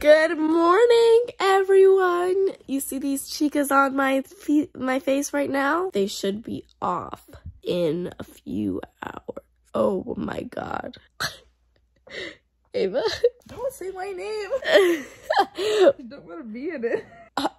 Good morning, everyone. You see these chicas on my feet, my face right now? They should be off in a few hours. Oh my god. Ava? Don't say my name. I don't want to be in it.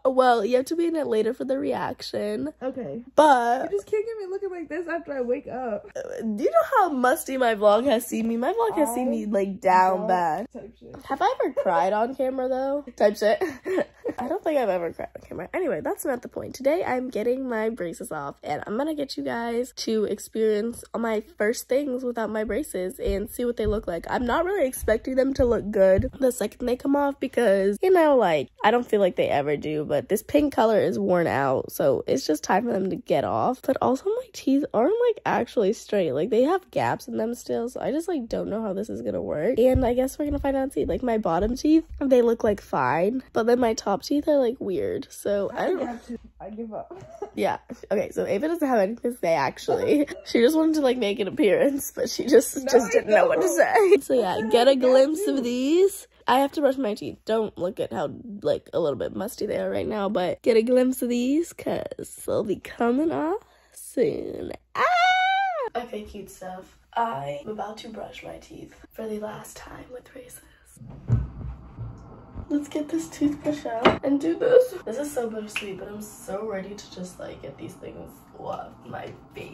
Well, you have to be in it later for the reaction. Okay. But you just can't get me looking like this after I wake up. do you know how musty my vlog has seen me? My vlog has seen me like down bad. Type shit. Have I ever cried on camera though? Type shit. I don't think I've ever cried on camera. Anyway, that's not the point. Today I'm getting my braces off and I'm gonna get you guys to experience all my first things without my braces and see what they look like. I'm not really expecting them to look good the second they come off because, you know, like, I don't feel like they ever do, but this pink color is worn out, so it's just time for them to get off. But also my teeth aren't like actually straight. Like they have gaps in them still, so I just like don't know how this is gonna work. And I guess we're gonna find out see. Like my bottom teeth, they look like fine, but then my top teeth are like weird. So I I don't have to. I give up. yeah. Okay, so Ava doesn't have anything to say actually. she just wanted to like make an appearance, but she just No, just I didn't know what to say. So yeah, get a glimpse of these. I have to brush my teeth. Don't look at how like a little bit musty they are right now, but get a glimpse of these cuz they'll be coming off soon. Ah! Okay, cute stuff. I'm about to brush my teeth for the last time with braces. Let's get this toothbrush out and do this. This is so bittersweet, but I'm so ready to just like get these things off my face.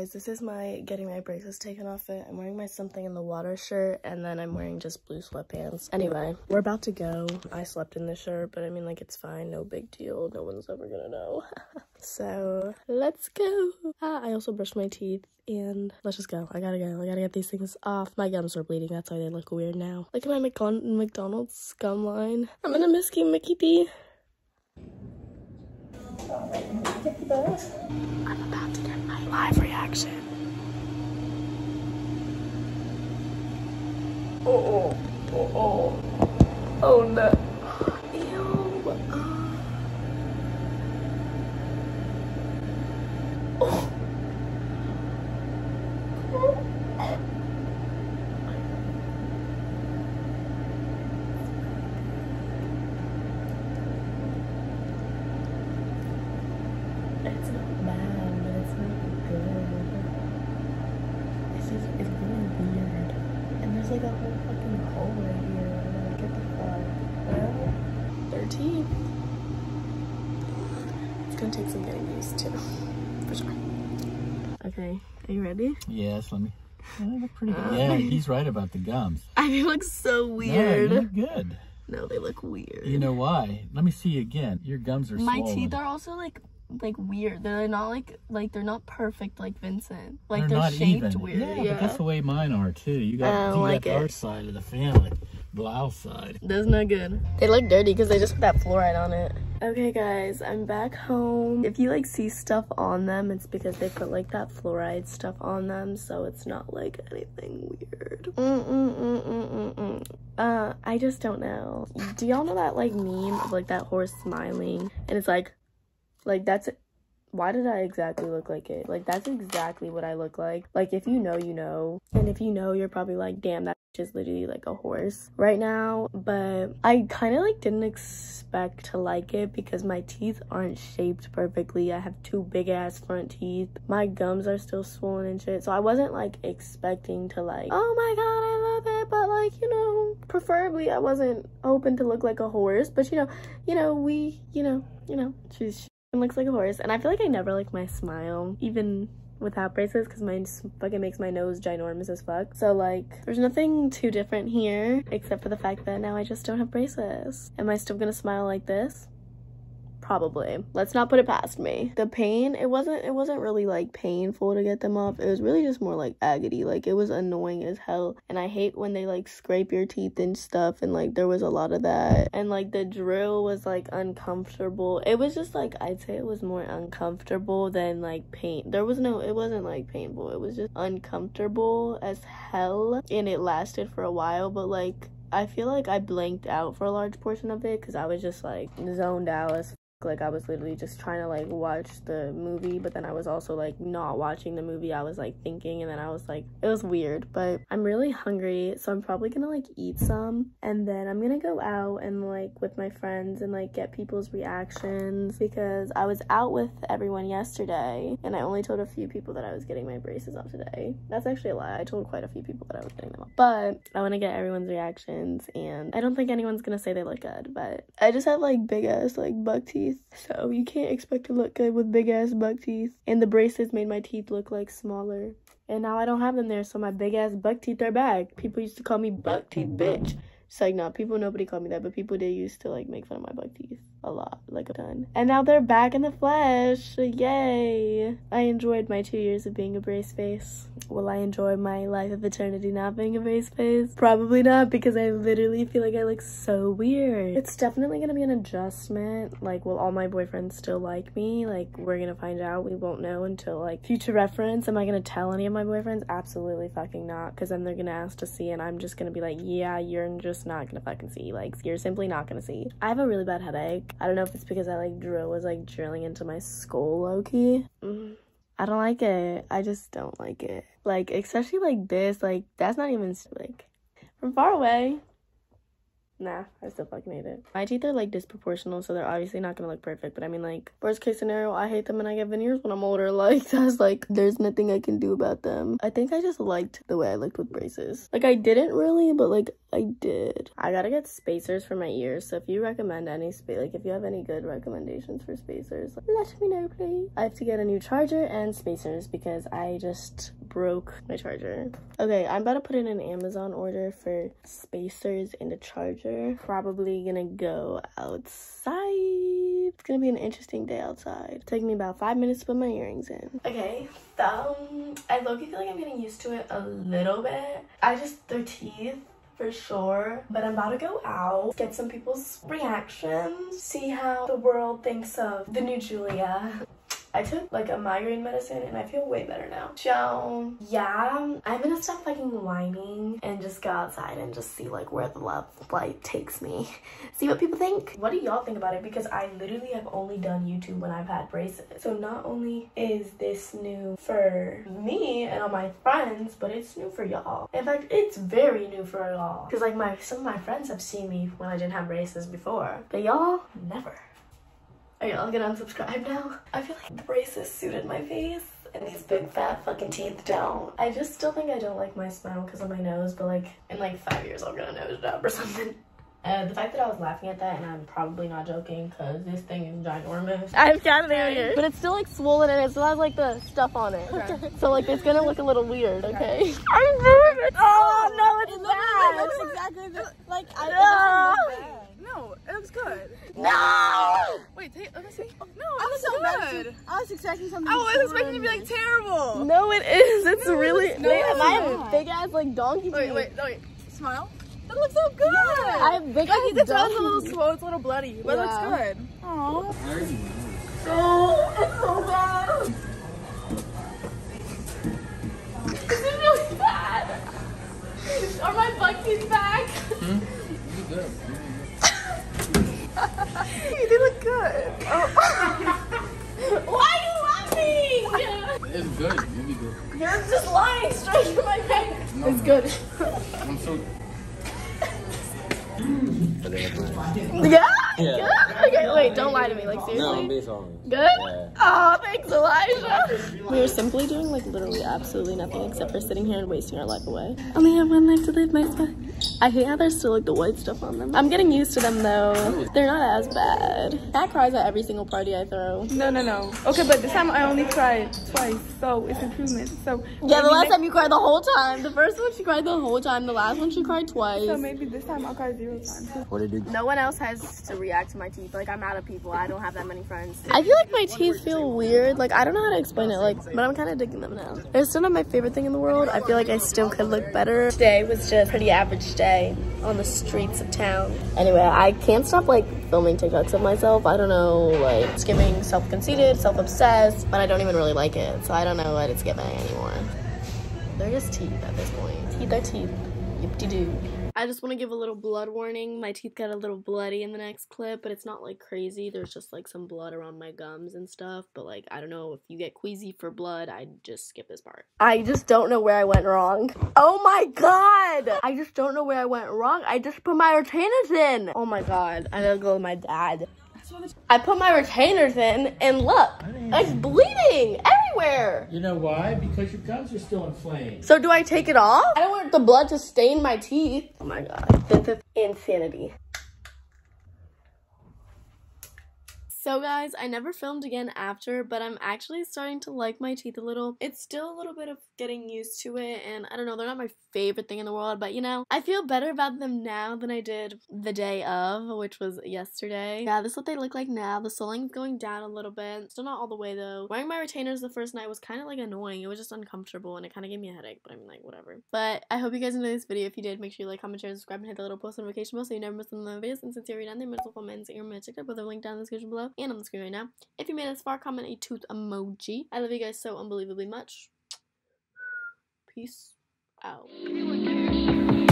Guys, this is my getting my braces taken off it. I'm wearing my something in the water shirt and then I'm wearing just blue sweatpants. Anyway, we're about to go. I slept in this shirt, but I mean like it's fine, no big deal. No one's ever gonna know. so let's go. Ah, I also brushed my teeth and let's just go. I gotta go. I gotta get these things off. My gums are bleeding. That's why they look weird now. Look at my McDon- McDonald's gum line. I'm gonna miss Mickey B. I'm about to get my live reaction. Oh, oh, oh, oh. Oh no. Ew. Oh. It's not bad, but it's not good. It's just, it's really weird. And there's like a whole fucking hole right here. Like, get the fuck. Well, 13. It's gonna take some getting used to. For sure. Okay, are you ready? Yes, let me. Yeah, they look pretty good. Yeah, he's right about the gums. I look so No, weird. you look good. No, they look weird. You know why? Let me see again. Your gums are My swollen. teeth are also like like weird. They're not like like they're not perfect like Vincent. Like They're they're, not shaped even. weird. Yeah, Yeah, but that's the way mine are too. You got, don't you like got our side of the family, Blough's side. That's not good. They look dirty because they just put that fluoride on it. Okay guys, I'm back home. If you like see stuff on them, it's because they put like that fluoride stuff on them, so it's not like anything weird. Mm mm mm mm mm mm. Uh, I just don't know. Do y'all know that like meme of like that horse smiling and it's like, like that's why did I exactly look like it? Like that's exactly what I look like. Like if you know, you know. And if you know, you're probably like, damn, that is literally like a horse right now. But I kind of like didn't expect to like it because my teeth aren't shaped perfectly. I have two big ass front teeth. My gums are still swollen and shit. So I wasn't like expecting to like, oh my god, I love it. But like, you know, preferably I wasn't hoping to look like a horse. But you know, you know, we, you know, you know, she's it looks like a horse. And I feel like I never like my smile, even without braces, because mine fucking makes my nose ginormous as fuck. So like, there's nothing too different here, except for the fact that now I just don't have braces. Am I still gonna smile like this? Probably. Let's not put it past me. The pain, it wasn't it wasn't really like painful to get them off. It was really just more like agony. Like it was annoying as hell. And I hate when they like scrape your teeth and stuff and like there was a lot of that. And like the drill was like uncomfortable. It was just like I'd say it was more uncomfortable than like pain. There was no it wasn't like painful. It was just uncomfortable as hell and it lasted for a while, but like I feel like I blanked out for a large portion of it because I was just like zoned out as Like I was literally just trying to like watch the movie, but then I was also like not watching the movie. I was like thinking and then I was like it was weird, but I'm really hungry, so I'm probably gonna like eat some and then I'm gonna go out and like with my friends and like get people's reactions because I was out with everyone yesterday and I only told a few people that I was getting my braces off today. That's actually a lie. I told quite a few people that I was getting them off. But I wanna get everyone's reactions and I don't think anyone's gonna say they look good, but I just have like big ass like buck teeth so you can't expect to look good with big ass buck teeth. And the braces made my teeth look like smaller. And now I don't have them there, so my big ass buck teeth are back. People used to call me buck teeth bitch. Like, no, people, nobody called me that, but people did used to like make fun of my buck teeth a lot, like a ton. And now they're back in the flesh. Yay. I enjoyed my two years of being a brace face. Will I enjoy my life of eternity not being a brace face? Probably not because I literally feel like I look so weird. It's definitely gonna be an adjustment. Like, will all my boyfriends still like me? Like, we're gonna find out. We won't know until like future reference. Am I gonna tell any of my boyfriends? Absolutely fucking not. Because then they're gonna ask to see and I'm just gonna be like, yeah, you're just not gonna fucking see. Like, you're simply not gonna see. I have a really bad headache. I don't know if it's because I like drill was like drilling into my skull low key. Mm. I don't like it. I just don't like it. Like, especially like this, like, that's not even like from far away. Nah, I still fucking hate it. My teeth are like disproportional, so they're obviously not gonna look perfect. But I mean, like, worst case scenario, I hate them and I get veneers when I'm older. Like, that's like, there's nothing I can do about them. I think I just liked the way I looked with braces. Like, I didn't really, but like, I did. I gotta get spacers for my ears. So if you recommend any space, like, if you have any good recommendations for spacers, let me know, please. I have to get a new charger and spacers because I just broke my charger. Okay, I'm about to put in an Amazon order for spacers and a charger. Probably gonna go outside. It's gonna be an interesting day outside. Take me about five minutes to put my earrings in. Okay, so I low feel like I'm getting used to it a little bit. I just, their teeth for sure. But I'm about to go out, get some people's reactions, see how the world thinks of the new Giulia. I took like a migraine medicine and I feel way better now. So yeah, I'm gonna stop fucking whining and just go outside and just see like where the love light takes me. see what people think. What do y'all think about it? Because I literally have only done YouTube when I've had braces. So not only is this new for me and all my friends, but it's new for y'all. In fact, it's very new for y'all. Cause like my some of my friends have seen me when I didn't have braces before, but y'all never. Are y'all gonna unsubscribe now? I feel like the braces suited my face and these big fat fucking teeth don't. I just still think I don't like my smile because of my nose, but like in like five years I'll get a nose job or something. Uh, the fact that I was laughing at that, and I'm probably not joking, because this thing is ginormous. I'm got it here. But it's still like swollen and it still has like the stuff on it. Okay. So like it's gonna look a little weird, okay? I'm nervous. Oh, no, it's bad. It looks exactly the, like I. No, it looks good. No! Wait, take, let me see. Oh, no, it looks so good. I was expecting something. Oh, I was expecting it to be like terrible. No, it is. It's really. no, Wait, it's I not. have big ass like donkey Wait, teeth. wait, no, wait. Smile. That looks so good. I have big Like you ass can tell it's a little teeth. swollen, it's a little bloody, but Yeah. it looks good. Aww. Oh, it's so bad. This is really bad. Are my butt teeth back? Hmm? they look good. Oh. Why are you laughing? It's good. You'll be good. You're just lying straight to my face. No, It's good. I'm so. Yeah? Yeah. Good? Okay, wait, don't lie to me. Like, No, I'm seriously? being sorry. Good? Yeah. Oh, thanks, Elijah. We are simply doing like literally absolutely nothing except for sitting here and wasting our life away. I only have one life to live, my spot. I hate how there's still like the white stuff on them. I'm getting used to them though. They're not as bad. Cat cries at every single party I throw. No, no, no. Okay, but this time I only cried twice, so it's improvement. So Yeah, the last time you cried the whole time. The first one she cried the whole time. The last one she cried twice. So maybe this time I'll cry zero times. What did you? No one else has to react to my teeth. Like I'm out of people. I don't have that many friends. I feel like my teeth feel weird. Like I don't know how to explain it. Like, but I'm kind of digging them now. They're still not my favorite thing in the world. I feel like I still could look better. Today was just a pretty average day on the streets of town. Anyway, I can't stop like filming TikToks of myself. I don't know, like it's giving self-conceited, self-obsessed, but I don't even really like it. So I don't know what it's giving anymore. They're just teeth at this point. Teeth are teeth. Yip de doo. I just want to give a little blood warning. My teeth got a little bloody in the next clip, but it's not like crazy. There's just like some blood around my gums and stuff. But like, I don't know if you get queasy for blood, I'd just skip this part. I just don't know where I went wrong. Oh my god! I just don't know where I went wrong. I just put my retainers in. Oh my god. I gotta go with my dad. I put my retainers in and look, it's bleeding everywhere. You know why? Because your gums are still inflamed. So do I take it off? I don't want the blood to stain my teeth. Oh my god, this is insanity. So guys, I never filmed again after, but I'm actually starting to like my teeth a little. It's still a little bit of getting used to it, and I don't know, they're not my favorite thing in the world, but you know, I feel better about them now than I did the day of, which was yesterday. Yeah, this is what they look like now. The swelling's going down a little bit. Still not all the way though. Wearing my retainers the first night was kind of like annoying. It was just uncomfortable, and it kind of gave me a headache, but I'm like, whatever. But I hope you guys enjoyed this video. If you did, make sure you like, comment, share, subscribe, and hit the little post notification bell so you never miss the videos. And since you're done there, might as well follow my Instagram and TikTok, both are linked down in the description below and on the screen right now. If you made it this far, comment a tooth emoji. I love you guys so unbelievably much. Peace out. They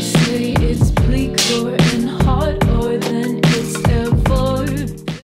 say it's and than it's ever